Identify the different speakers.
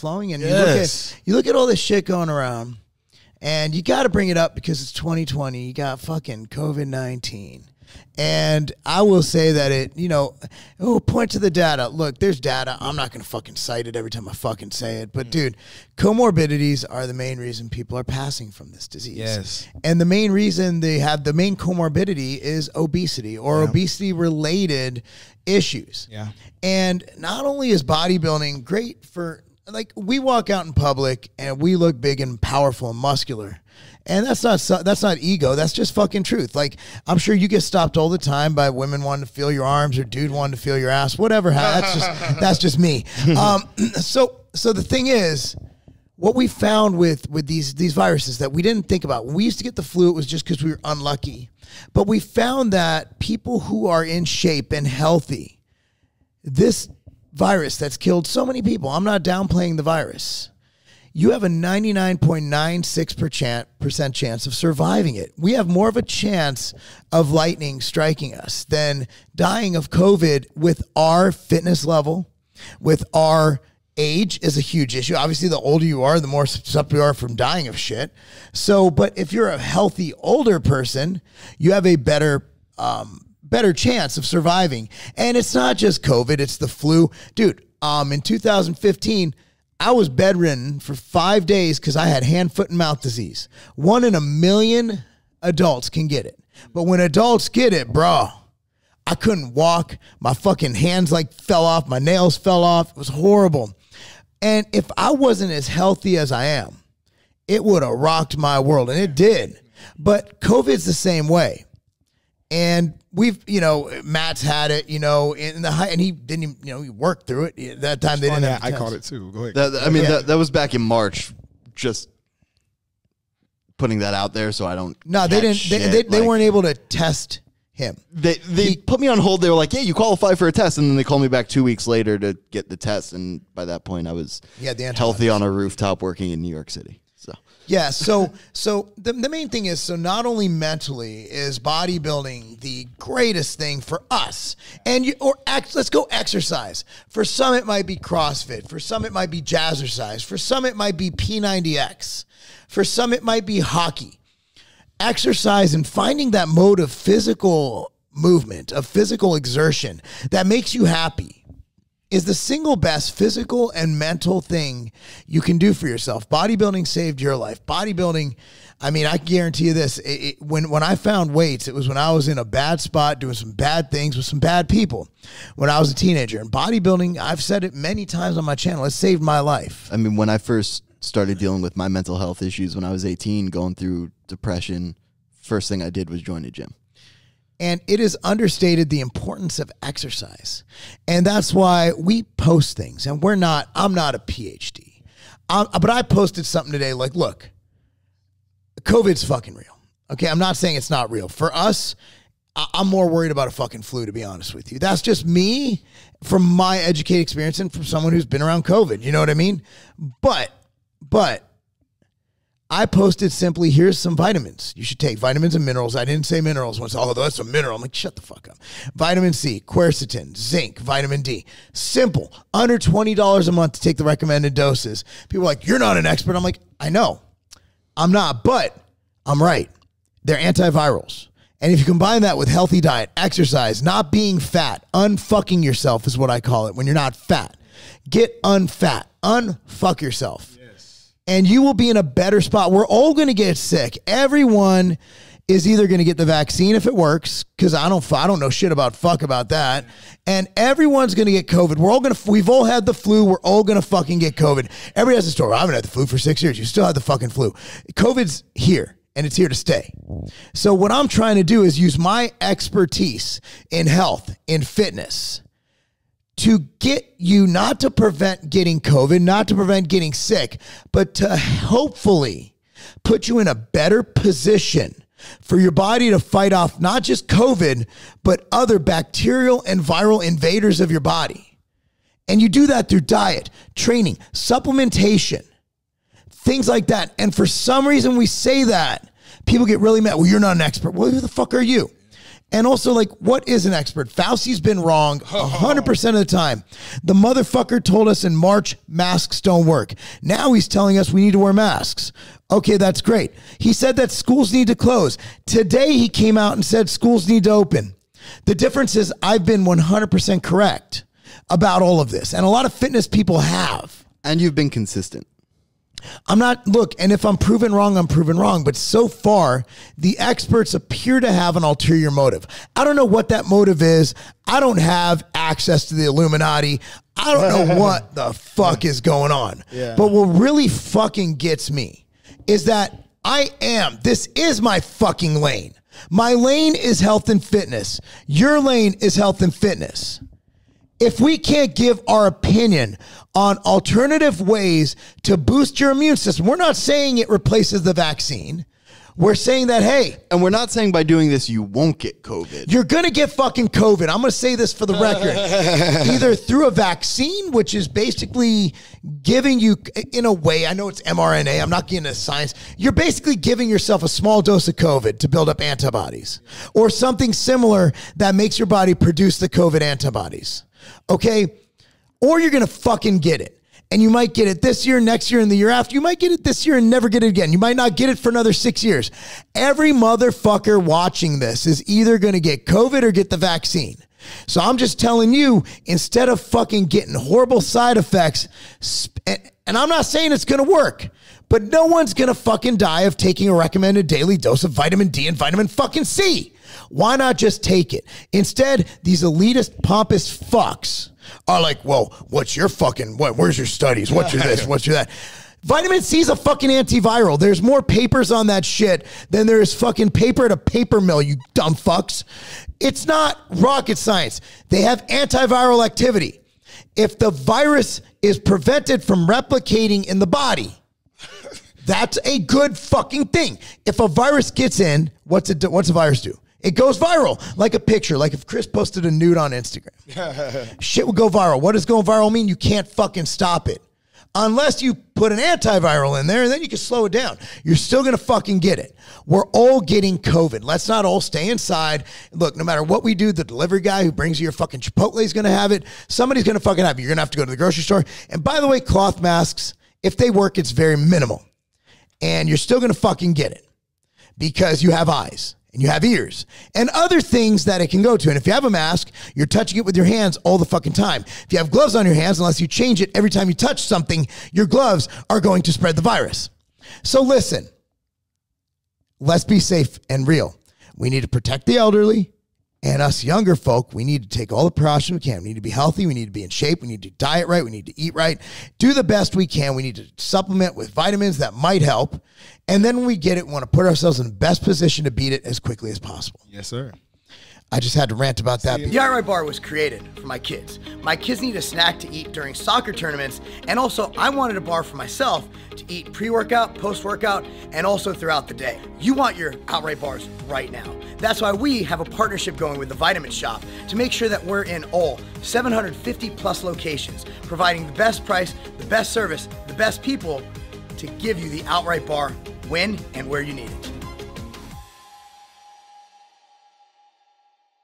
Speaker 1: flowing. And
Speaker 2: Yes.
Speaker 1: you look at you look at all this shit going around, and you got to bring it up because it's 2020. You got fucking COVID 19. And I will say that it, you know, oh, point to the data. Look, there's data. I'm not going to fucking cite it every time I fucking say it. But, mm. dude, comorbidities are the main reason people are passing from this disease.
Speaker 2: Yes.
Speaker 1: And the main reason they have the main comorbidity is obesity or obesity related issues.
Speaker 2: Yeah.
Speaker 1: And not only is bodybuilding great for like we walk out in public and we look big and powerful and muscular. And that's not that's not ego. That's just fucking truth. Like I'm sure you get stopped all the time by women wanting to feel your arms or dude wanting to feel your ass. Whatever. That's just that's just me. Um, so so the thing is, what we found with with these these viruses that we didn't think about when we used to get the flu it was just because we were unlucky but we found that people who are in shape and healthy this virus that's killed so many people i'm not downplaying the virus you have a 99.96% chance of surviving it. We have more of a chance of lightning striking us than dying of COVID with our fitness level, with our age is a huge issue. Obviously, the older you are, the more susceptible you are from dying of shit. So, but if you're a healthy older person, you have a better um, better chance of surviving. And it's not just COVID; it's the flu, dude. Um, in 2015. I was bedridden for five days because I had hand, foot, and mouth disease. One in a million adults can get it. But when adults get it, bro, I couldn't walk. My fucking hands like fell off. My nails fell off. It was horrible. And if I wasn't as healthy as I am, it would have rocked my world. And it did. But COVID's the same way. And we've, you know, Matt's had it, you know, in the high, and he didn't, even, you know, he worked through it. That time they didn't have
Speaker 2: I caught it too. Go ahead.
Speaker 3: That, I mean,
Speaker 1: Yeah.
Speaker 3: that, that was back in March. Just putting that out there so I don't.
Speaker 1: No, they didn't. They, they, they
Speaker 3: like-
Speaker 1: weren't able to test him.
Speaker 3: They they put me on hold. They were like, "Yeah, you qualify for a test," and then they called me back two weeks later to get the test. And by that point, I was
Speaker 1: Yeah, the
Speaker 3: healthy on a rooftop working in New York City. So
Speaker 1: Yeah. So, so the, the main thing is, so not only mentally is bodybuilding the greatest thing for us, and you or ex, let's go exercise. For some, it might be CrossFit. For some, it might be Jazzercise. For some, it might be P90X. For some, it might be hockey. Exercise and finding that mode of physical movement, of physical exertion that makes you happy is the single best physical and mental thing you can do for yourself. Bodybuilding saved your life. Bodybuilding, I mean, I guarantee you this. It, it- when when I found weights, it was when I was in a bad spot, doing some bad things with some bad people. When I was a teenager, and bodybuilding, I've said it many times on my channel. It saved my life.
Speaker 3: I mean, when I first started dealing with my mental health issues when I was 18, going through depression, first thing I did was join a gym.
Speaker 1: And it is understated the importance of exercise. And that's why we post things. And we're not, I'm not a PhD. Um, but I posted something today like, look, COVID's fucking real. Okay. I'm not saying it's not real. For us, I'm more worried about a fucking flu, to be honest with you. That's just me from my educated experience and from someone who's been around COVID. You know what I mean? But, but, I posted simply, here's some vitamins you should take. Vitamins and minerals. I didn't say minerals once. Oh, that's a mineral. I'm like, shut the fuck up. Vitamin C, quercetin, zinc, vitamin D. Simple. Under $20 a month to take the recommended doses. People are like, you're not an expert. I'm like, I know. I'm not, but I'm right. They're antivirals. And if you combine that with healthy diet, exercise, not being fat, unfucking yourself is what I call it when you're not fat. Get unfat. Unfuck yourself and you will be in a better spot. We're all going to get sick. Everyone is either going to get the vaccine if it works, because I don't, I don't know shit about fuck about that, and everyone's going to get COVID. We're all going to, we've all had the flu. We're all going to fucking get COVID. Everybody has a story. I haven't had the flu for six years. You still have the fucking flu. COVID's here. And it's here to stay. So, what I'm trying to do is use my expertise in health, in fitness, to get you not to prevent getting COVID, not to prevent getting sick, but to hopefully put you in a better position for your body to fight off not just COVID, but other bacterial and viral invaders of your body. And you do that through diet, training, supplementation, things like that. And for some reason, we say that people get really mad. Well, you're not an expert. Well, who the fuck are you? And also, like, what is an expert? Fauci's been wrong 100% of the time. The motherfucker told us in March masks don't work. Now he's telling us we need to wear masks. Okay, that's great. He said that schools need to close. Today he came out and said schools need to open. The difference is I've been 100% correct about all of this, and a lot of fitness people have.
Speaker 3: And you've been consistent.
Speaker 1: I'm not, look, and if I'm proven wrong, I'm proven wrong. But so far, the experts appear to have an ulterior motive. I don't know what that motive is. I don't have access to the Illuminati. I don't know what the fuck is going on.
Speaker 2: Yeah.
Speaker 1: But what really fucking gets me is that I am, this is my fucking lane. My lane is health and fitness. Your lane is health and fitness if we can't give our opinion on alternative ways to boost your immune system, we're not saying it replaces the vaccine. We're saying that, hey,
Speaker 3: And we're not saying by doing this you won't get COVID.
Speaker 1: you're going to get fucking COVID. I'm going to say this for the record. Either through a vaccine, which is basically giving you, in a way, I know it's mRNA, I'm not getting into science. You're basically giving yourself a small dose of COVID to build up antibodies or something similar that makes your body produce the COVID antibodies. Okay. Or you're going to fucking get it. And you might get it this year, next year, and the year after. You might get it this year and never get it again. You might not get it for another six years. Every motherfucker watching this is either going to get COVID or get the vaccine. So I'm just telling you, instead of fucking getting horrible side effects, and, I'm not saying it's going to work, but no one's going to fucking die of taking a recommended daily dose of vitamin D and vitamin fucking C. Why not just take it? Instead, these elitist, pompous fucks are like, well, what's your fucking, what, where's your studies? What's your this? What's your that? Vitamin C is a fucking antiviral. There's more papers on that shit than there is fucking paper at a paper mill, you dumb fucks. It's not rocket science. They have antiviral activity. If the virus is prevented from replicating in the body, that's a good fucking thing. If a virus gets in, what's it? Do? What's a virus do? It goes viral, like a picture. Like if Chris posted a nude on Instagram, shit would go viral. What does going viral mean? You can't fucking stop it unless you put an antiviral in there, and then you can slow it down. You're still gonna fucking get it. We're all getting COVID. Let's not all stay inside. Look, no matter what we do, the delivery guy who brings you your fucking Chipotle is gonna have it. Somebody's gonna fucking have it. You're gonna have to go to the grocery store. And by the way, cloth masks, if they work, it's very minimal and you're still going to fucking get it because you have eyes and you have ears and other things that it can go to. And if you have a mask, you're touching it with your hands all the fucking time. If you have gloves on your hands, unless you change it every time you touch something, your gloves are going to spread the virus. So listen, let's be safe and real. We need to protect the elderly. And us younger folk, we need to take all the precautions we can. We need to be healthy. We need to be in shape. We need to diet right. We need to eat right. Do the best we can. We need to supplement with vitamins that might help. And then when we get it, we want to put ourselves in the best position to beat it as quickly as possible.
Speaker 2: Yes, sir.
Speaker 1: I just had to rant about that.
Speaker 4: The Outright Bar was created for my kids. My kids need a snack to eat during soccer tournaments, and also I wanted a bar for myself to eat pre workout, post workout, and also throughout the day. You want your Outright Bars right now. That's why we have a partnership going with the Vitamin Shoppe to make sure that we're in all 750 plus locations, providing the best price, the best service, the best people to give you the Outright Bar when and where you need it.